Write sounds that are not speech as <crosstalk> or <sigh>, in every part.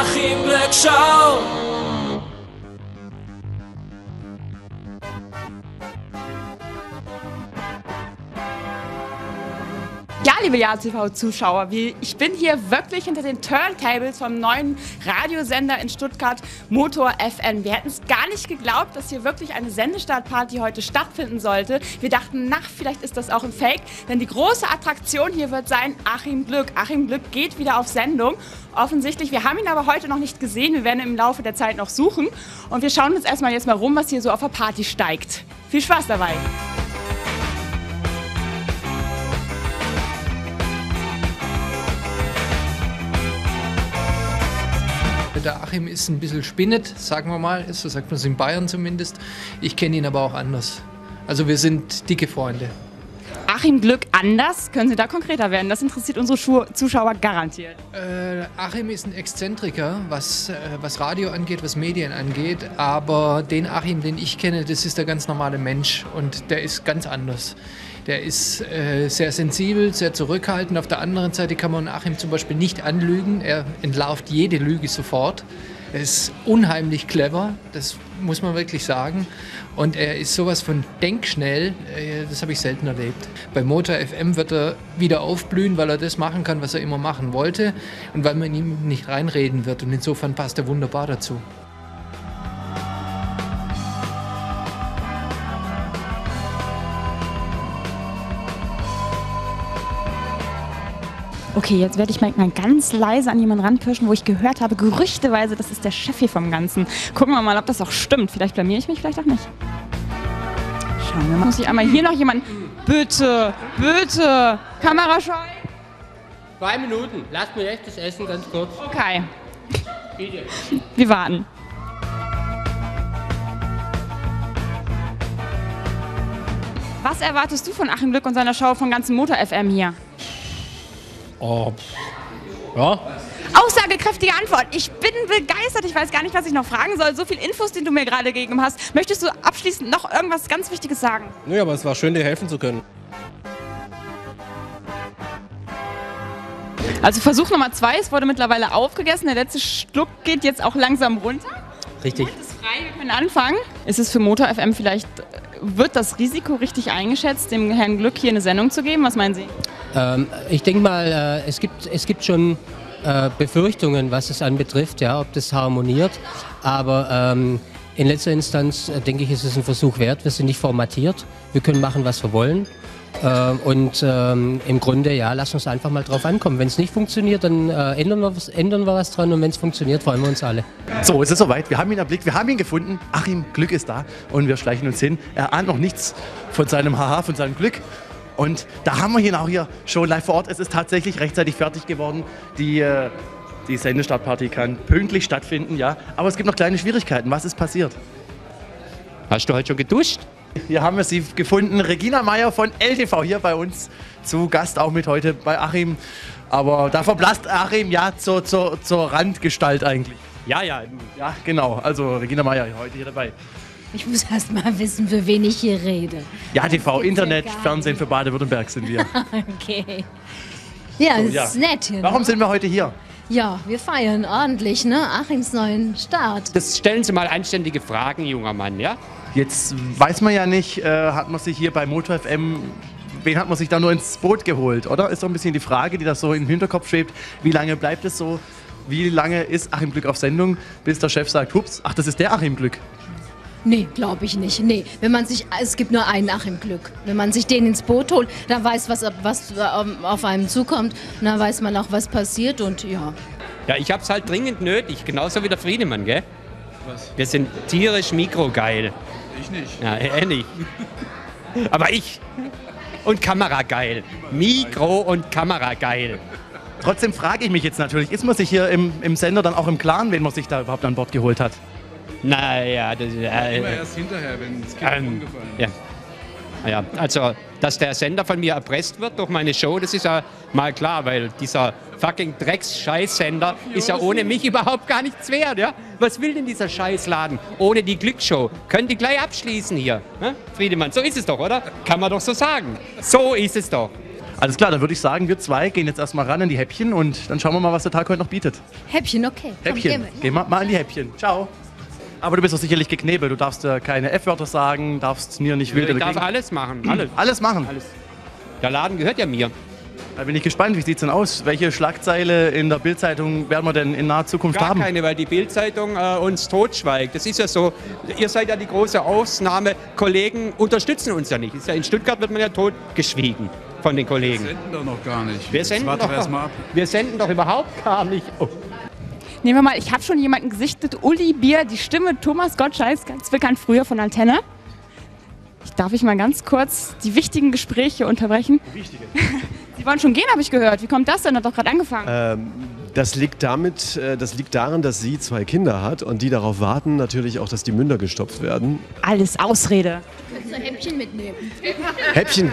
אחים לקשור liebe JaTV-Zuschauer, ich bin hier wirklich hinter den Turntables vom neuen Radiosender in Stuttgart, Motor FM. Wir hätten es gar nicht geglaubt, dass hier wirklich eine Sendestartparty heute stattfinden sollte. Wir dachten, nach, vielleicht ist das auch ein Fake, denn die große Attraktion hier wird sein Achim Glück. Achim Glück geht wieder auf Sendung. Offensichtlich, wir haben ihn aber heute noch nicht gesehen. Wir werden ihn im Laufe der Zeit noch suchen. Und wir schauen uns erstmal jetzt mal rum, was hier so auf der Party steigt. Viel Spaß dabei! Der Achim ist ein bisschen spinnet, sagen wir mal, so sagt man es in Bayern zumindest. Ich kenne ihn aber auch anders. Also wir sind dicke Freunde. Achim Glück anders? Können Sie da konkreter werden? Das interessiert unsere Schu Zuschauer garantiert. Äh, Achim ist ein Exzentriker, was, äh, was Radio angeht, was Medien angeht. Aber den Achim, den ich kenne, das ist der ganz normale Mensch und der ist ganz anders. Der ist äh, sehr sensibel, sehr zurückhaltend. Auf der anderen Seite kann man Achim zum Beispiel nicht anlügen. Er entlarvt jede Lüge sofort. Er ist unheimlich clever, das muss man wirklich sagen. Und er ist sowas von denkschnell, äh, das habe ich selten erlebt. Bei Motor FM wird er wieder aufblühen, weil er das machen kann, was er immer machen wollte und weil man ihm nicht reinreden wird. Und insofern passt er wunderbar dazu. Okay, jetzt werde ich mal ganz leise an jemanden ranpirschen, wo ich gehört habe, gerüchteweise, das ist der Chef hier vom Ganzen. Gucken wir mal, ob das auch stimmt. Vielleicht blamier ich mich, vielleicht auch nicht. Schauen wir mal. Muss ich einmal hier noch jemanden... Bitte, bitte. Kamerascheu. Zwei Minuten. Lasst mir echt das Essen ganz kurz. Okay. Wir warten. Was erwartest du von Achim Glück und seiner Show von ganzen Motor FM hier? Oh, ja. Aussagekräftige Antwort. Ich bin begeistert. Ich weiß gar nicht, was ich noch fragen soll. So viel Infos, die du mir gerade gegeben hast. Möchtest du abschließend noch irgendwas ganz Wichtiges sagen? Nö, aber es war schön, dir helfen zu können. Also Versuch Nummer zwei, es wurde mittlerweile aufgegessen. Der letzte Schluck geht jetzt auch langsam runter. Richtig. Mund ist frei, wir können anfangen. Ist es für Motor FM vielleicht, wird das Risiko richtig eingeschätzt, dem Herrn Glück hier eine Sendung zu geben? Was meinen Sie? Ähm, ich denke mal, äh, es, gibt, es gibt schon äh, Befürchtungen, was es anbetrifft, ja, ob das harmoniert. Aber ähm, in letzter Instanz äh, denke ich, ist es ein Versuch wert. Wir sind nicht formatiert. Wir können machen, was wir wollen. Äh, und ähm, im Grunde, ja, lass uns einfach mal drauf ankommen. Wenn es nicht funktioniert, dann äh, ändern, wir was, ändern wir was dran. Und wenn es funktioniert, freuen wir uns alle. So, es ist soweit. Wir haben ihn erblickt, wir haben ihn gefunden. Achim, Glück ist da. Und wir schleichen uns hin. Er ahnt noch nichts von seinem Haha, von seinem Glück. Und da haben wir ihn auch hier schon live vor Ort. Es ist tatsächlich rechtzeitig fertig geworden. Die, äh, die Sendestartparty kann pünktlich stattfinden, ja. Aber es gibt noch kleine Schwierigkeiten. Was ist passiert? Hast du heute schon geduscht? Hier haben wir sie gefunden. Regina Meyer von LTV hier bei uns zu Gast, auch mit heute bei Achim. Aber da verblasst Achim ja zur, zur, zur Randgestalt eigentlich. Ja, ja. Ja, genau. Also Regina Meyer heute hier dabei. Ich muss erst mal wissen, für wen ich hier rede. Ja, TV, Internet. Fernsehen für Baden-Württemberg sind wir. <laughs> Okay. Ja, das ja. ist nett hier. Warum ne? sind wir heute hier? Ja, wir feiern ordentlich, ne? Achims neuen Start. Das stellen Sie mal anständige Fragen, junger Mann, ja? Jetzt weiß man ja nicht, äh, hat man sich hier bei Motor FM, wen hat man sich da nur ins Boot geholt, oder? Ist so ein bisschen die Frage, die da so im Hinterkopf schwebt. Wie lange bleibt es so? Wie lange ist Achim Glück auf Sendung, bis der Chef sagt, hups, ach, das ist der Achim Glück. Nee, glaube ich nicht. Nee, wenn man sich, es gibt nur einen Achim Glück. Wenn man sich den ins Boot holt, dann weiß was, was ähm, auf einem zukommt. Und dann weiß man auch, was passiert und ja. Ja, ich hab's halt dringend nötig, genauso wie der Friedemann, gell? Was? Wir sind tierisch mikrogeil. Ich nicht. Ja, er nicht. Aber ich. Und Kamerageil. Mikro und Kamerageil. Trotzdem frage ich mich jetzt natürlich, ist man sich hier im, im Sender dann auch im Klaren, wen man sich da überhaupt an Bord geholt hat? Naja, das Immer äh, erst hinterher, wenn das Kind ähm, umgefallen ja. ist. ja, also, dass der Sender von mir erpresst wird durch meine Show, das ist ja mal klar, weil dieser fucking Drecks-Scheiß-Sender ist ja ohne mich überhaupt gar nichts wert, ja? Was will denn dieser Scheißladen ohne die Glücksshow? Können die gleich abschließen hier, ne? Friedemann, so ist es doch, oder? Kann man doch so sagen. So ist es doch. Alles klar, dann würde ich sagen, wir zwei gehen jetzt erstmal ran an die Häppchen und dann schauen wir mal, was der Tag heute noch bietet. Häppchen, okay. Komm, Häppchen. gehen wir. Gehen wir mal an die Häppchen. Ciao. Aber du bist doch sicherlich geknebelt. Du darfst ja keine F-Wörter sagen, darfst mir nicht wild Ich oder darf gegen- alles machen, alles. <clears throat> alles machen. Der Laden gehört ja mir. Da bin ich gespannt, wie sieht's denn aus? Welche Schlagzeile in der Bildzeitung werden wir denn in naher Zukunft Gar haben? keine, weil die Bildzeitung äh, uns totschweigt. Das ist ja so. Ihr seid ja die große Ausnahme. Kollegen unterstützen uns ja nicht. Ist ja, in Stuttgart wird man ja totgeschwiegen von den Kollegen. Senden doch noch gar nicht. Wir senden, Jetzt doch, wir erst mal ab. wir senden doch überhaupt gar nicht. Oh. Nehmen wir mal, ich habe schon jemanden gesichtet, Uli Bier, die Stimme Thomas Gottschalk, ganz bekannt früher von Antenne. Ich darf ich mal ganz kurz die wichtigen Gespräche unterbrechen? Wichtige. <laughs> Sie wollen schon gehen, habe ich gehört. Wie kommt das denn? Hat doch gerade angefangen. Ähm, das liegt damit, äh, das liegt daran, dass sie zwei Kinder hat und die darauf warten, natürlich auch, dass die Münder gestopft werden. Alles Ausrede. Kannst du ein Häppchen mitnehmen? Häppchen,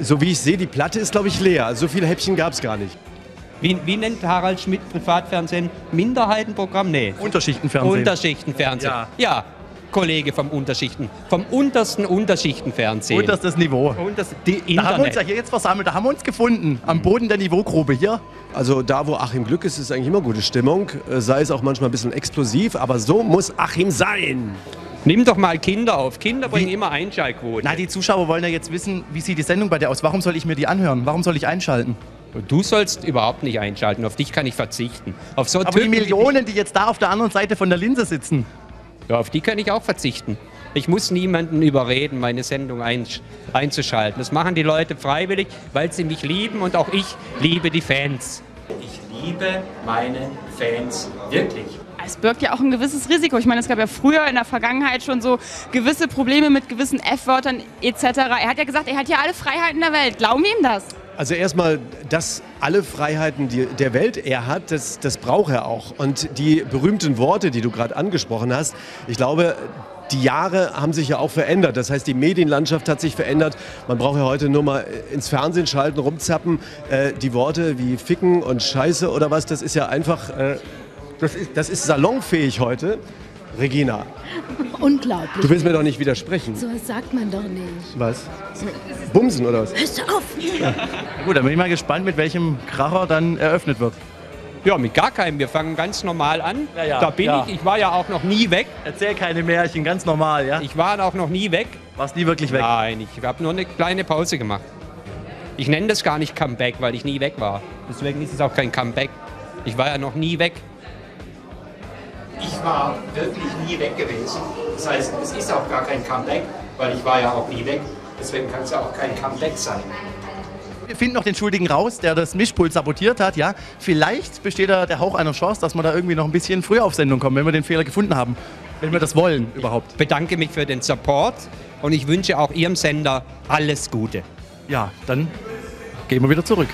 so wie ich sehe, die Platte ist, glaube ich, leer. Also so viele Häppchen gab es gar nicht. Wie, wie nennt Harald Schmidt Privatfernsehen? Minderheitenprogramm? Nee. Unterschichtenfernsehen. Unterschichtenfernsehen. Ja. ja. Kollege vom Unterschichten, vom untersten Unterschichtenfernsehen. Unterstes Niveau. Unters, die Da haben wir uns ja Internet. hier jetzt versammelt, da haben wir uns gefunden. Am Boden der Niveaugrube hier. Also da, wo Achim Glück ist, ist eigentlich immer gute Stimmung. Äh, Sei es auch manchmal ein bisschen explosiv, aber so muss Achim sein. Nimm doch mal Kinder auf. Kinder bringen immer Einschaltquote. Na, die Zuschauer wollen ja jetzt wissen, wie sieht die Sendung bei dir aus? Warum soll ich mir die anhören? Warum soll ich einschalten? Du sollst überhaupt nicht einschalten. Auf dich kann ich verzichten. Auf so Aber die Typen wie Millionen, die jetzt da auf der anderen Seite von der Linse sitzen. Ja, auf die kann ich auch verzichten. Ich muss niemanden überreden, meine Sendung einzuschalten. Das machen die Leute freiwillig, weil sie mich lieben und auch ich liebe die Fans. Ich liebe meine Fans wirklich. Es birgt ja auch ein gewisses Risiko. Ich meine, es gab ja früher in der Vergangenheit schon so gewisse Probleme mit gewissen F-Wörtern etc. Er hat ja gesagt, er hat ja alle Freiheiten der Welt. Glauben wir ihm das? Also erstmal, dass alle Freiheiten die, der Welt er hat, das, das braucht er auch. Und die berühmten Worte, die du gerade angesprochen hast, ich glaube, die Jahre haben sich ja auch verändert. Das heißt, die Medienlandschaft hat sich verändert. Man braucht ja heute nur mal ins Fernsehen schalten, rumzappen. Äh, die Worte wie Ficken und Scheiße oder was, das ist ja einfach, äh, das, ist, das ist salonfähig heute. Regina, Unglaublich. du willst mir doch nicht widersprechen. So was sagt man doch nicht. Was? Bumsen oder was? Hörst du auf? Gut, dann bin ich mal gespannt, mit welchem Kracher dann eröffnet wird. Ja, mit gar keinem. Wir fangen ganz normal an. Ja, ja, da bin ja. ich. Ich war ja auch noch nie weg. Erzähl keine Märchen, ganz normal, ja? Ich war auch noch nie weg. Warst nie wirklich weg. Nein, ich habe nur eine kleine Pause gemacht. Ich nenne das gar nicht Comeback, weil ich nie weg war. Deswegen ist es auch kein Comeback. Ich war ja noch nie weg. Ich war wirklich nie weg gewesen. Das heißt, es ist auch gar kein Comeback, weil ich war ja auch nie weg. Deswegen kann es ja auch kein Comeback sein. Wir finden noch den Schuldigen raus, der das Mischpult sabotiert hat, ja? Vielleicht besteht da der Hauch einer Chance, dass wir da irgendwie noch ein bisschen früher auf Sendung kommen, wenn wir den Fehler gefunden haben. Wenn wir das wollen überhaupt. bedanke mich für den Support und ich wünsche auch Ihrem Sender alles Gute. Ja, dann gehen wir wieder zurück.